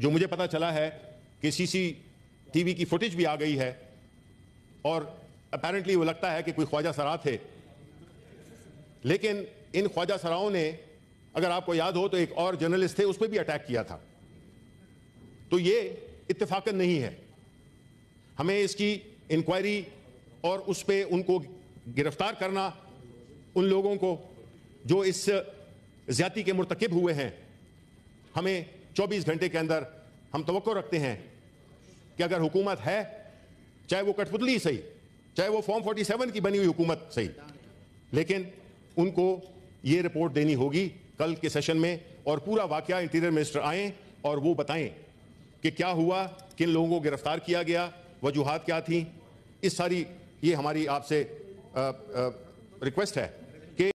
जो मुझे पता चला है कि सीसी टीवी की फुटेज भी आ गई है और अपेरेंटली वो लगता है कि कोई ख्वाजा सरा थे। लेकिन इन ख्वाजा सराओं ने, अगर आपको याद हो तो एक और जर्नलिस्ट थे, उस पर भी अटैक किया था। तो ये इत्तेफाकन नहीं है। हमें इसकी इंक्वायरी और उस पर उनको गिरफ़्तार करना, उन लोगों को जो इस ज़्यादा के मुरतकब हुए हैं, हमें 24 घंटे के अंदर हम तो रखते हैं कि अगर हुकूमत है, चाहे वो कठपुतली सही, चाहे वो फॉर्म 47 की बनी हुई हुकूमत सही, लेकिन उनको ये रिपोर्ट देनी होगी कल के सेशन में और पूरा वाक्य इंटीरियर मिनिस्टर आए और वो बताएँ कि क्या हुआ, किन लोगों को गिरफ़्तार किया गया, वजूहत क्या थी। इस सारी ये हमारी आपसे रिक्वेस्ट है।